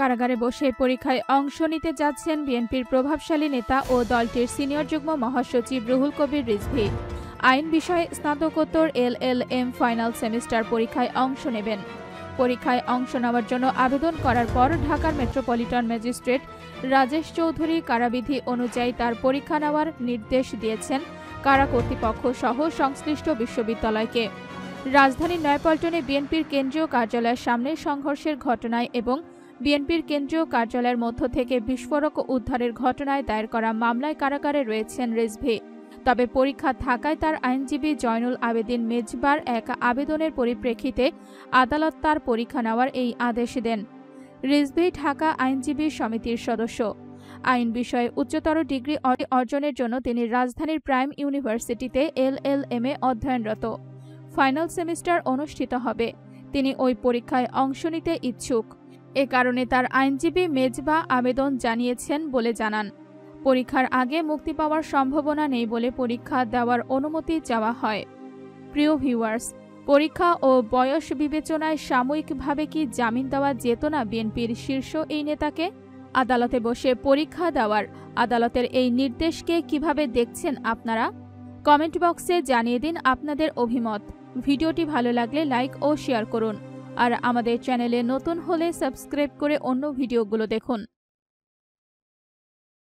কারাগারে বসে পরীক্ষায় অংশ নিতে যাচ্ছেন বিএনপির প্রভাবশালী নেতা ও দলটির সিনিয়র যুগ্ম মহাসচিব রুহুল কবির রিজভী। আইন বিষয়ে স্নাতকোত্তর L L M final semester পরীক্ষায় অংশ নেবেন। পরীক্ষায় অংশ নেওয়ার জন্য আবেদন করার পর ঢাকার মেট্রোপলিটন ম্যাজিস্ট্রেট রাজেশ চৌধুরী কারাবিধি অনুযায়ী তার পরীক্ষা নেওয়ার নির্দেশ দিয়েছেন কারা কর্তৃপক্ষ সহ সংশ্লিষ্ট বিশ্ববিদ্যালয়কে। রাজধানীর নয়াপল্টনে বিএনপির কেন্দ্রীয় কার্যালয়ের সামনে সংঘর্ষের ঘটনায় এবং বিএনপির কেন্দ্রীয় কার্যালয়ের মধ্য থেকে বিস্ফোরক উদ্ধারের ঘটনায় দায়ের করা মামলায় কারাগারে রয়েছেন রিজভি। তবে পরীক্ষা থাকায় তার আইনজীবী জয়নুল আবেদিন মেজবার এক আবেদনের পরিপ্রেক্ষিতে আদালত তার পরীক্ষা নেওয়ার এই আদেশ দেন। রিজভি ঢাকা আইনজীবী সমিতির সদস্য। আইন বিষয়ে উচ্চতর ডিগ্রি অর্জনের জন্য তিনি রাজধানীর প্রাইম ইউনিভার্সিটিতে এল এল এম এ অধ্যয়নরত। ফাইনাল সেমিস্টার অনুষ্ঠিত হবে। তিনি ওই পরীক্ষায় অংশ নিতে ইচ্ছুক। এ কারণে তার আইনজীবী মেজবা আবেদন জানিয়েছেন বলে জানান। পরীক্ষার আগে মুক্তি পাওয়ার সম্ভাবনা নেই বলে পরীক্ষা দেওয়ার অনুমতি চাওয়া হয়। প্রিয় ভিউয়ার্স, পরীক্ষা ও বয়স বিবেচনায় সাময়িকভাবে কি জামিন দেওয়া যেত না বিএনপির শীর্ষ এই নেতাকে? আদালতে বসে পরীক্ষা দেওয়ার আদালতের এই নির্দেশকে কীভাবে দেখছেন আপনারা? কমেন্ট বক্সে জানিয়ে দিন আপনাদের অভিমত। ভিডিওটি ভালো লাগলে লাইক ও শেয়ার করুন। আর আমাদের চ্যানেলে নতুন হলে সাবস্ক্রাইব করে অন্য ভিডিওগুলো দেখুন।